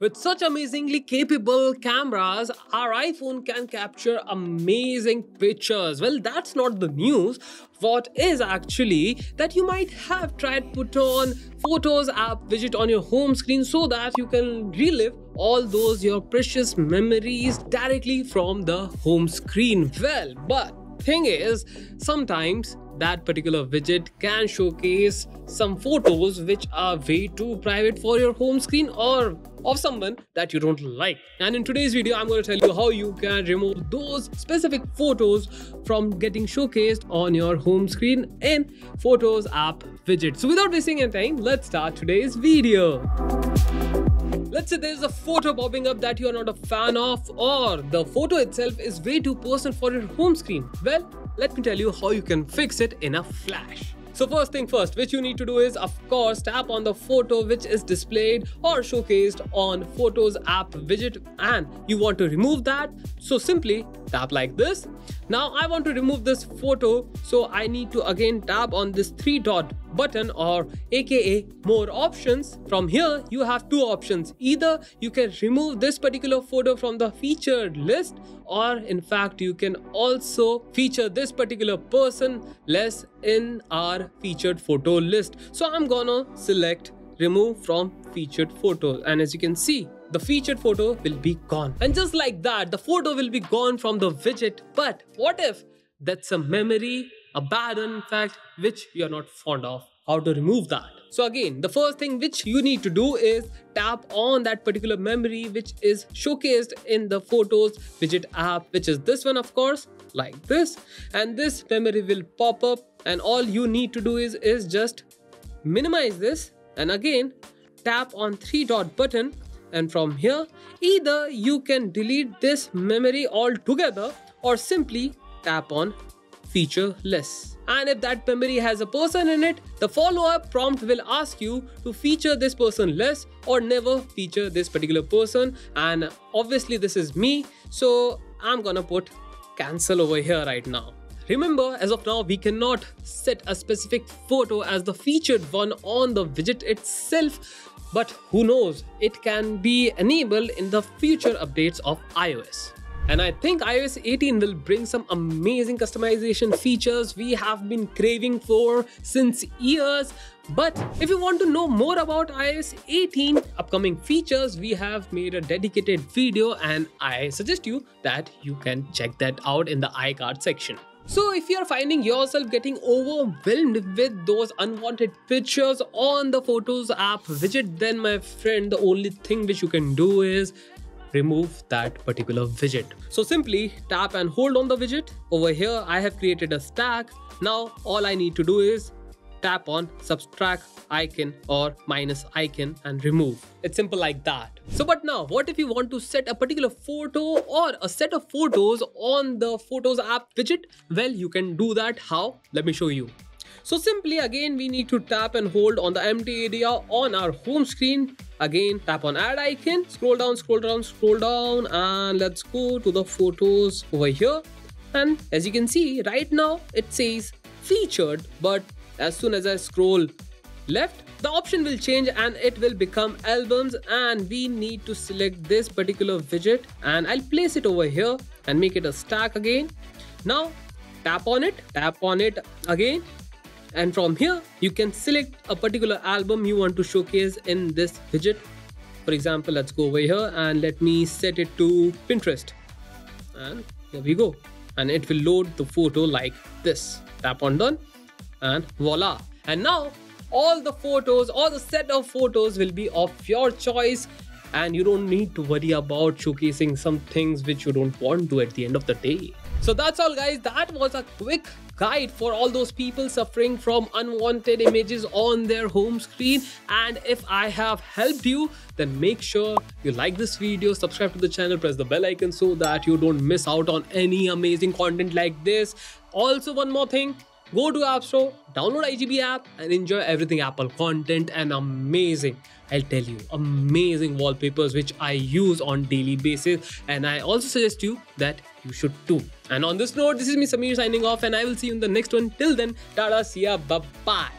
With such amazingly capable cameras, our iPhone can capture amazing pictures. Well, that's not the news. What is actually that you might have tried put on Photos app widget on your home screen so that you can relive all those your precious memories directly from the home screen. Well, but thing is, sometimes that particular widget can showcase some photos which are way too private for your home screen or of someone that you don't like. And in today's video, I'm going to tell you how you can remove those specific photos from getting showcased on your home screen in Photos app widget. So without wasting any time, let's start today's video. Let's say there's a photo popping up that you're not a fan of or the photo itself is way too personal for your home screen. Well, let me tell you how you can fix it in a flash. So first thing first, which you need to do is of course tap on the photo which is displayed or showcased on Photos app widget and you want to remove that. So simply tap like this. Now I want to remove this photo so I need to again tap on this three dot button or aka more options. From here you have two options. Either you can remove this particular photo from the featured list or in fact you can also feature this particular person less in our featured photo list. So I'm gonna select remove from featured photo and as you can see the featured photo will be gone and just like that the photo will be gone from the widget but what if that's a memory a bad in fact which you're not fond of how to remove that. So again the first thing which you need to do is tap on that particular memory which is showcased in the photos widget app which is this one of course like this. And this memory will pop up and all you need to do is is just minimize this. And again tap on three dot button and from here either you can delete this memory altogether or simply tap on feature less and if that memory has a person in it the follow-up prompt will ask you to feature this person less or never feature this particular person. And obviously this is me. So i'm gonna put cancel over here right now. Remember, as of now, we cannot set a specific photo as the featured one on the widget itself, but who knows, it can be enabled in the future updates of iOS. And I think iOS 18 will bring some amazing customization features we have been craving for since years. But if you want to know more about iOS 18 upcoming features, we have made a dedicated video and I suggest you that you can check that out in the iCard section. So if you're finding yourself getting overwhelmed with those unwanted pictures on the Photos app widget, then my friend, the only thing which you can do is remove that particular widget. So simply tap and hold on the widget. Over here, I have created a stack. Now all I need to do is tap on subtract icon or minus icon and remove. It's simple like that. So but now what if you want to set a particular photo or a set of photos on the photos app widget? Well you can do that how? Let me show you. So simply again we need to tap and hold on the empty area on our home screen. Again tap on add icon, scroll down, scroll down, scroll down and let's go to the photos over here. And as you can see right now it says featured but as soon as I scroll left, the option will change and it will become albums and we need to select this particular widget and I'll place it over here and make it a stack again. Now tap on it, tap on it again and from here you can select a particular album you want to showcase in this widget. For example, let's go over here and let me set it to Pinterest. And here we go. And it will load the photo like this. Tap on done. And voila. And now all the photos all the set of photos will be of your choice. And you don't need to worry about showcasing some things which you don't want to at the end of the day so that's all guys. That was a quick guide for all those people suffering from unwanted images on their home screen. And if i have helped you then make sure you like this video subscribe to the channel press the bell icon so that you don't miss out on any amazing content like this. Also one more thing Go to App Store, download IGB app and enjoy everything Apple content and amazing, I'll tell you, amazing wallpapers which I use on daily basis and I also suggest you that you should too. And on this note, this is me Samir signing off and I will see you in the next one. Till then, tada, see ya, bye bye.